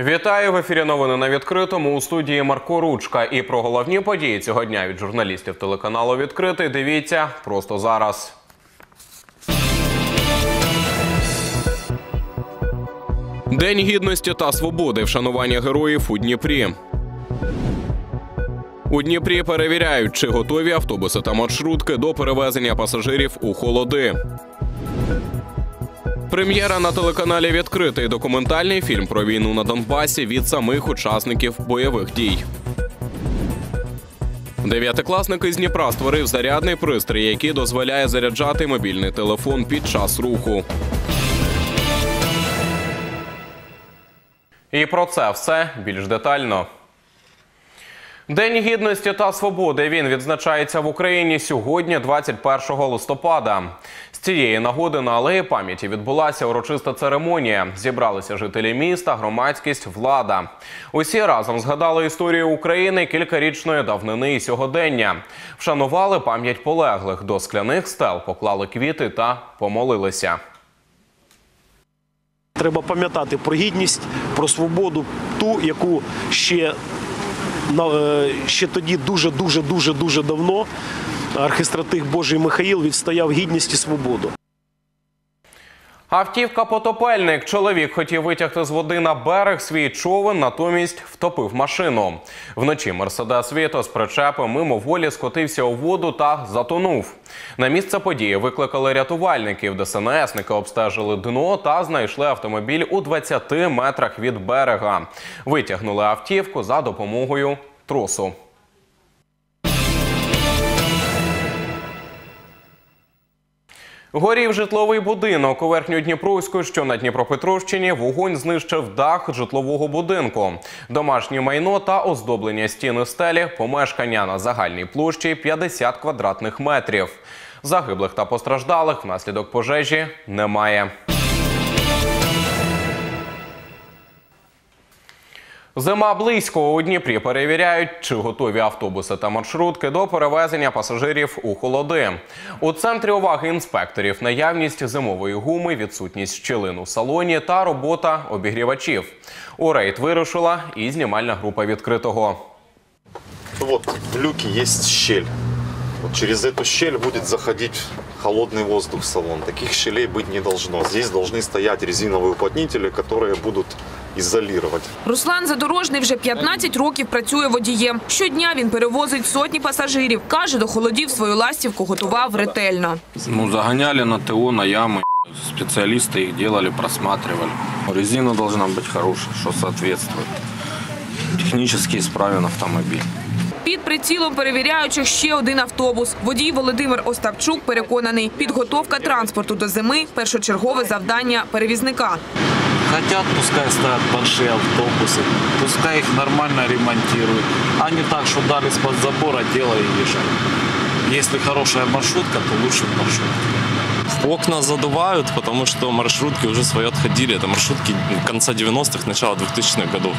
Вітаю в ефірі. Новини на відкритому у студії Марко Ручка. І про головні події цього дня від журналістів телеканалу Відкритий. Дивіться просто зараз. День гідності та свободи. Вшанування героїв у Дніпрі. У Дніпрі перевіряють, чи готові автобуси та маршрутки до перевезення пасажирів у холоди. Прем'єра на телеканалі відкритий документальний фільм про війну на Донбасі від самих учасників бойових дій. Дев'ятикласник із Дніпра створив зарядний пристрій, який дозволяє заряджати мобільний телефон під час руху. І про це все більш детально. День гідності та свободи він відзначається в Україні сьогодні, 21 листопада. Цієї нагоди на алеї пам'яті відбулася урочиста церемонія. Зібралися жителі міста, громадськість, влада. Усі разом згадали історію України кількарічної давнини і сьогодення. Вшанували пам'ять полеглих до скляних стел, поклали квіти та помолилися. Треба пам'ятати про гідність, про свободу, ту, яку ще, е, ще тоді дуже, дуже, дуже, дуже давно архистратих Божий Михаїл відстояв гідність і свободу. Автівка потопельник. Чоловік хотів витягти з води на берег свій човен, натомість втопив машину. Вночі Мерседес Віто з причепом мимоволі скотився у воду та затонув. На місце події викликали рятувальників. ДСНСники обстежили дно та знайшли автомобіль у 20 метрах від берега. Витягнули автівку за допомогою тросу. Горів житловий будинок у Верхньодніпровську, що на Дніпропетровщині, вогонь знищив дах житлового будинку, домашнє майно та оздоблення стіни стелі, помешкання на загальній площі 50 квадратних метрів. Загиблих та постраждалих внаслідок пожежі немає. Зима близько у Дніпрі перевіряють, чи готові автобуси та маршрутки до перевезення пасажирів у холоди. У центрі уваги інспекторів наявність зимової гуми, відсутність щілин у салоні та робота обігрівачів. У рейд вирушила і знімальна група відкритого. Вот в люке есть щель. Вот через эту щель будет заходить холодный воздух в салон. Таких щелей быть не должно. Здесь должны стоять резиновые уплотнители, которые будут изолировать. Руслан Задорожний вже 15 років працює водієм. Щодня він перевозить сотні пасажирів. Каже, до холодів свою ластівку готував ретельно. Ну, загоняли на ТО, на ямы. Специалисты их делали, просматривали. Резина должна быть хорошая, что соответствует. Технически исправен автомобиль. Під прицілом перевіряючих ще один автобус. Водій Володимир Остапчук переконаний, підготовка транспорту до зими – першочергове завдання перевізника. Хотят, пускай ставят большие автобусы, пускай их нормально ремонтируют, а не так, что дали с-под забора, делай и езжай. Если хорошая маршрутка, то лучше маршрутка. Окна задувают, потому что маршрутки уже свои отходили. Это маршрутки конца 90-х, начала 2000-х годов.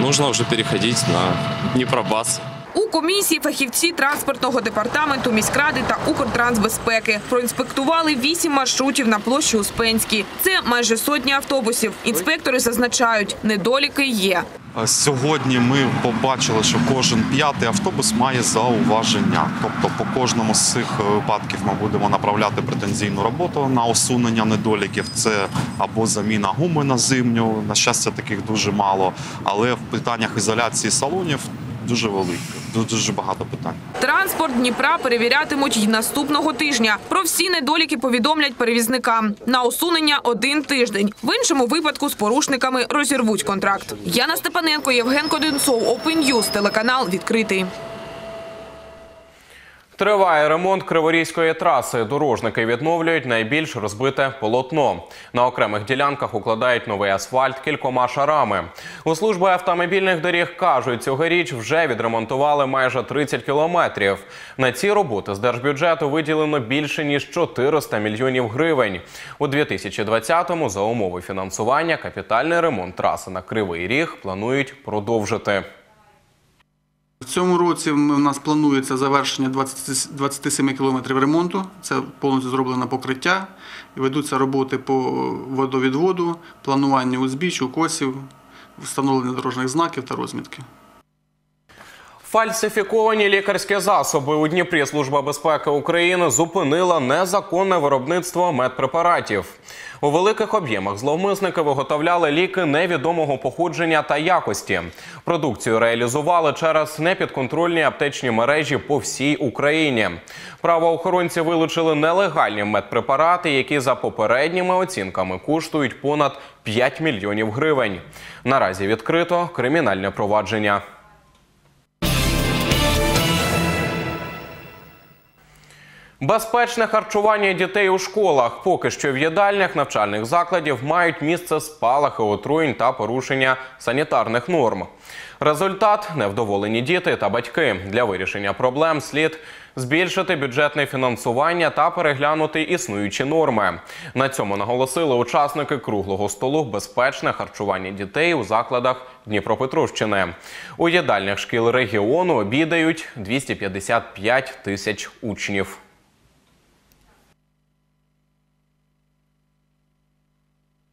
Нужно уже переходить на Днепробас. У комісії фахівці транспортного департаменту міськради та Укртрансбезпеки проінспектували вісім маршрутів на площі Успенській. Це майже сотня автобусів. Інспектори зазначають, недоліки є. Сьогодні ми побачили, що кожен п'ятий автобус має зауваження. Тобто, по кожному з цих випадків ми будемо направляти претензійну роботу на усунення недоліків. Це або заміна гуми на зимню. На щастя, таких дуже мало. Але в питаннях ізоляції салонів дуже велике, дуже багато питань. Транспорт Дніпра перевірятимуть й наступного тижня. Про всі недоліки повідомлять перевізникам. На усунення один тиждень. В іншому випадку з порушниками розірвуть контракт. Яна Степаненко, Євген Кодинцов, News, телеканал відкритий. Триває ремонт Криворізької траси. Дорожники відновлюють найбільш розбите полотно. На окремих ділянках укладають новий асфальт кількома шарами. У служби автомобільних доріг кажуть, цьогоріч вже відремонтували майже 30 кілометрів. На ці роботи з держбюджету виділено більше ніж 400 мільйонів гривень. У 2020-му за умови фінансування капітальний ремонт траси на Кривий Ріг планують продовжити. В цьому році в нас планується завершення 27 кілометрів ремонту. Це повністю зроблено покриття. Ведуться роботи по водовідводу, плануванню узбіч, укосів, встановлення дорожніх знаків та розмітки. Фальсифіковані лікарські засоби у Дніпрі Служба безпеки України зупинила незаконне виробництво медпрепаратів. У великих об'ємах зловмисники виготовляли ліки невідомого походження та якості. Продукцію реалізували через непідконтрольні аптечні мережі по всій Україні. Правоохоронці вилучили нелегальні медпрепарати, які за попередніми оцінками коштують понад 5 мільйонів гривень. Наразі відкрито кримінальне провадження. Безпечне харчування дітей у школах. Поки що в їдальнях навчальних закладів мають місце спалахи отруєнь та порушення санітарних норм. Результат невдоволені діти та батьки. Для вирішення проблем слід збільшити бюджетне фінансування та переглянути існуючі норми. На цьому наголосили учасники круглого столу безпечне харчування дітей у закладах Дніпропетровщини. У їдальнях шкіл регіону обідають 255 тисяч учнів.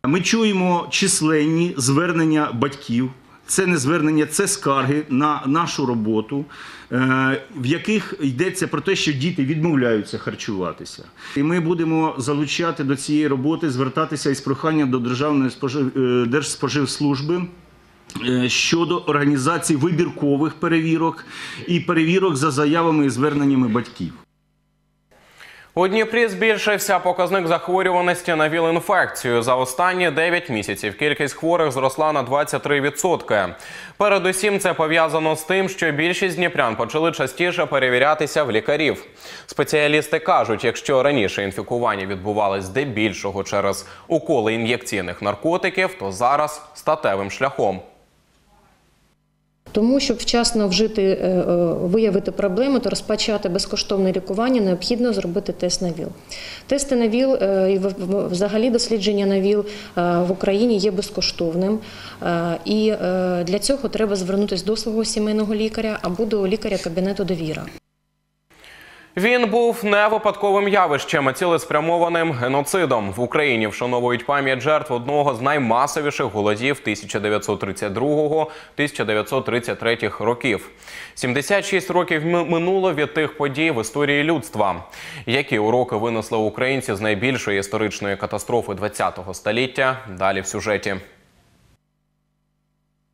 Ми чуємо численні звернення батьків. Це не звернення, це скарги на нашу роботу, е, в яких йдеться про те, що діти відмовляються харчуватися. І ми будемо залучати до цієї роботи, звертатися із проханням до Державної спожив... е, Держспоживслужби е, щодо організації вибіркових перевірок і перевірок за заявами і зверненнями батьків. У Дніпрі збільшився показник захворюваності на ВІЛ-інфекцію. За останні 9 місяців кількість хворих зросла на 23%. Передусім, це пов'язано з тим, що більшість дніпрян почали частіше перевірятися в лікарів. Спеціалісти кажуть, якщо раніше інфікування відбувалось здебільшого через уколи ін'єкційних наркотиків, то зараз статевим шляхом. Тому, щоб вчасно вжити, е, е, виявити проблему та розпочати безкоштовне лікування, необхідно зробити тест на ВІЛ. Тести на ВІЛ е, і взагалі дослідження на ВІЛ в Україні є безкоштовним. І для цього треба звернутися до свого сімейного лікаря або до лікаря кабінету довіра. Він був не випадковим явищем, а цілеспрямованим геноцидом. В Україні вшановують пам'ять жертв одного з наймасовіших голодів 1932-1933 років. 76 років минуло від тих подій в історії людства. Які уроки винесли українці з найбільшої історичної катастрофи ХХ століття? Далі в сюжеті.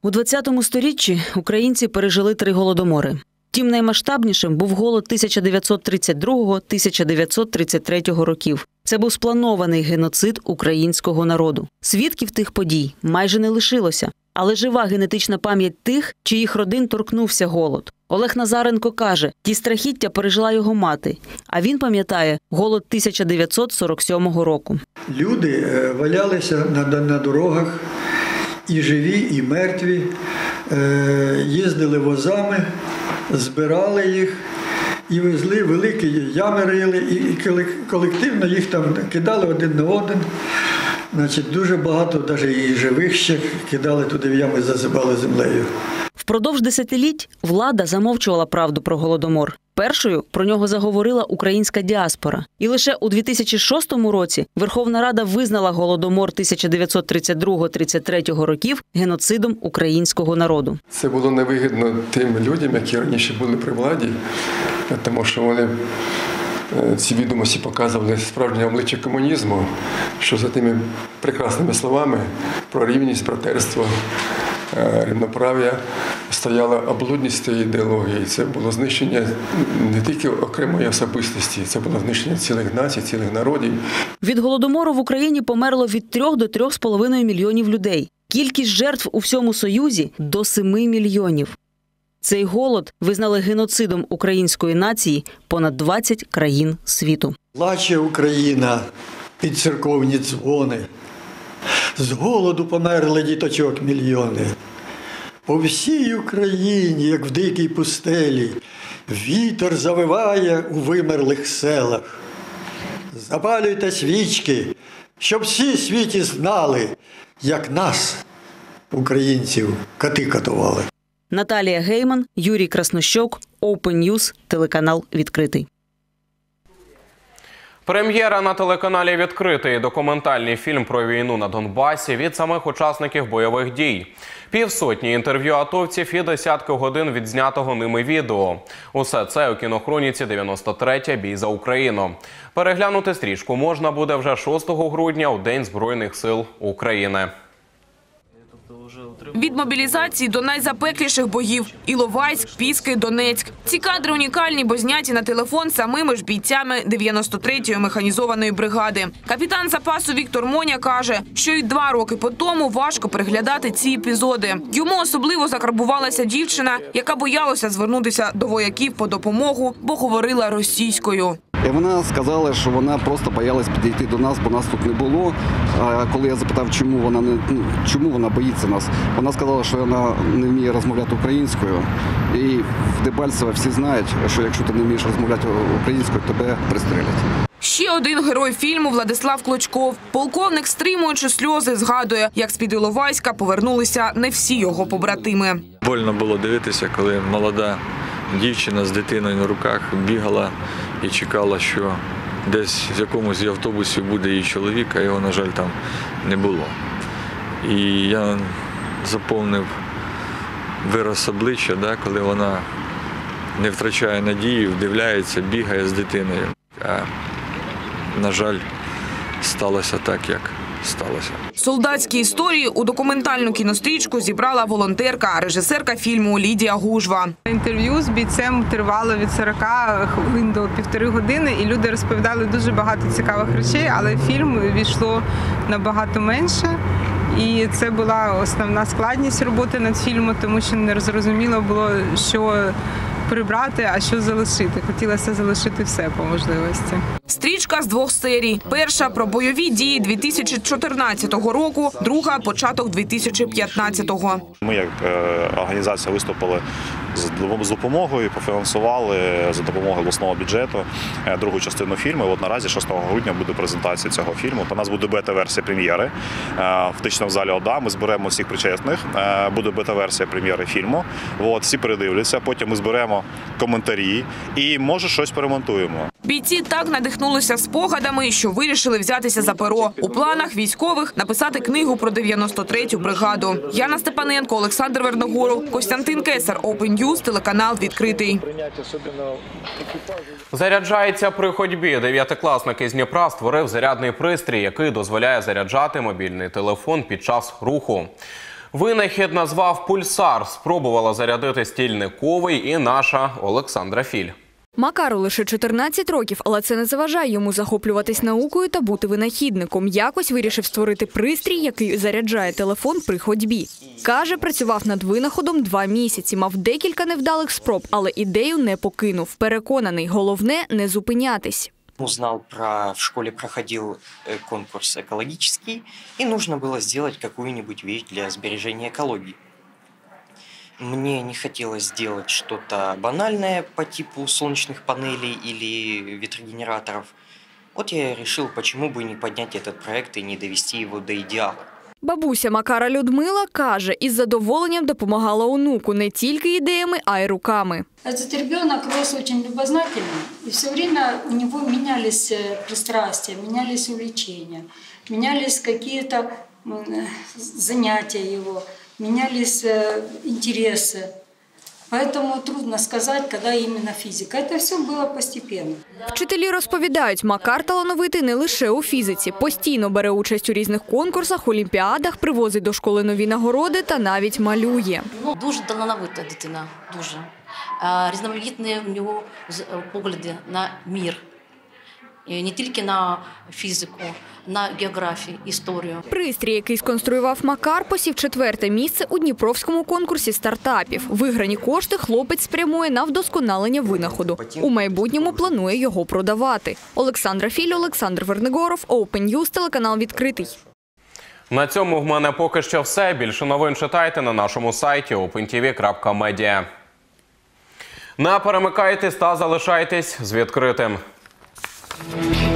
У 20 сторіччі українці пережили три голодомори. Тим наймасштабнішим був голод 1932-1933 років. Це був спланований геноцид українського народу. Свідків тих подій майже не лишилося, але жива генетична пам'ять тих, чиїх родин торкнувся голод. Олег Назаренко каже, ті страхіття пережила його мати, а він пам'ятає голод 1947 року. Люди е, валялися на, на дорогах, і живі, і мертві, е, їздили возами, збирали їх і везли великі ями рили, і колективно їх там кидали один на один. Значить, дуже багато, навіть і живих ще кидали туди в ями, засипали землею. Впродовж десятиліть влада замовчувала правду про голодомор. Першою про нього заговорила українська діаспора, і лише у 2006 році Верховна Рада визнала голодомор 1932-33 років геноцидом українського народу. Це було невигідно тим людям, які раніше були при владі, тому що вони е, ці відомості показували справжнє обличчя комунізму, що за тими прекрасними словами про рівність, братерство, рівноправ'я стояла облудність цієї ідеології. Це було знищення не тільки окремої особистості, це було знищення цілих націй, цілих народів. Від голодомору в Україні померло від 3 до 3,5 мільйонів людей. Кількість жертв у всьому Союзі до 7 мільйонів. Цей голод визнали геноцидом української нації понад 20 країн світу. Плаче Україна під церковні дзвони. З голоду померли діточок мільйони. По всій Україні, як в дикій пустелі, вітер завиває у вимерлих селах. Запалюйте свічки, щоб всі світі знали, як нас, українців, кати катували. Наталія Гейман, Юрій Краснощок, Open News, телеканал відкритий. Прем'єра на телеканалі відкритий документальний фільм про війну на Донбасі від самих учасників бойових дій. Півсотні інтерв'ю атовців і десятки годин відзнятого ними відео. Усе це у кінохроніці 93 бій за Україну. Переглянути стрічку можна буде вже 6 грудня у День Збройних сил України. Від мобілізації до найзапекліших боїв – Іловайськ, Піски, Донецьк. Ці кадри унікальні, бо зняті на телефон самими ж бійцями 93-ї механізованої бригади. Капітан запасу Віктор Моня каже, що й два роки по тому важко переглядати ці епізоди. Йому особливо закарбувалася дівчина, яка боялася звернутися до вояків по допомогу, бо говорила російською. І вона сказала, що вона просто боялась підійти до нас, бо нас тут не було. А коли я запитав, чому вона не ну, чому вона боїться нас, вона сказала, що вона не вміє розмовляти українською. І в Дебальцево всі знають, що якщо ти не вмієш розмовляти українською, тебе пристрелять. Ще один герой фільму Владислав Клочков. Полковник, стримуючи сльози, згадує, як з-під Іловайська повернулися не всі його побратими. Больно було дивитися, коли молода дівчина з дитиною на руках бігала і чекала, що десь в якомусь автобусі буде її чоловік, а його, на жаль, там не було. І я заповнив вираз обличчя, да, коли вона не втрачає надії, вдивляється, бігає з дитиною. А, на жаль, сталося так, як сталося. Солдатські історії у документальну кінострічку зібрала волонтерка, режисерка фільму Лідія Гужва. Інтерв'ю з бійцем тривало від 40 хвилин до півтори години, і люди розповідали дуже багато цікавих речей, але фільм війшло набагато менше. І це була основна складність роботи над фільмом, тому що не зрозуміло було, що прибрати, а що залишити. Хотілося залишити все по можливості. Стрічка з двох серій. Перша про бойові дії 2014 року, друга початок 2015-го. Ми як е, організація виступили з допомогою, пофінансували за допомогою обласного бюджету е, другу частину фільму. От наразі 6 грудня буде презентація цього фільму. У нас буде бета-версія прем'єри е, в тичному залі ОДА. Ми зберемо всіх причесних. Е, Буде бета-версія прем'єри фільму. От всі передивляться. Потім ми зберемо коментарі і може щось перемонтуємо. Бійці так надихнулися спогадами, що вирішили взятися за перо. У планах військових написати книгу про 93-ю бригаду. Яна Степаненко, Олександр Верногоров, Костянтин Кесар, Open News, телеканал відкритий. Заряджається при ходьбі. Дев'ятикласник із Дніпра створив зарядний пристрій, який дозволяє заряджати мобільний телефон під час руху. Винахід назвав пульсар. Спробувала зарядити стільниковий і наша Олександра Філь. Макару лише 14 років, але це не заважає йому захоплюватись наукою та бути винахідником. Якось вирішив створити пристрій, який заряджає телефон при ходьбі. Каже, працював над винаходом два місяці, мав декілька невдалих спроб, але ідею не покинув. Переконаний, головне не зупинятись. Узнал про, в школе проходил э, конкурс экологический, и нужно было сделать какую-нибудь вещь для сбережения экологии. Мне не хотелось сделать что-то банальное по типу солнечных панелей или ветрогенераторов. Вот я и решил, почему бы не поднять этот проект и не довести его до идеала. Бабуся Макара Людмила каже, із задоволенням допомагала онуку не тільки ідеями, а й руками. Этот ребенок рос очень любознательным, и все время у него менялись э, пристрастия, менялись увлечения, менялись какие-то м, э, занятия его, менялись э, интересы. Поэтому трудно сказать, когда именно физика. Это все было постепенно. Вчителі розповідають, Макар талановитий не лише у фізиці. Постійно бере участь у різних конкурсах, олімпіадах, привозить до школи нові нагороди та навіть малює. Дуже талановита дитина, дуже. Е, Різноманітні в нього з- е, погляди на мір. І не тільки на фізику, на географію, історію. Пристрій, який сконструював Макар, посів четверте місце у Дніпровському конкурсі стартапів. Виграні кошти хлопець спрямує на вдосконалення винаходу. У майбутньому планує його продавати. Олександра Філь, Олександр Вернигоров, Open News, телеканал відкритий. На цьому в мене поки що все. Більше новин читайте на нашому сайті opentv.media. Не перемикайтесь та залишайтесь з відкритим. Thank you.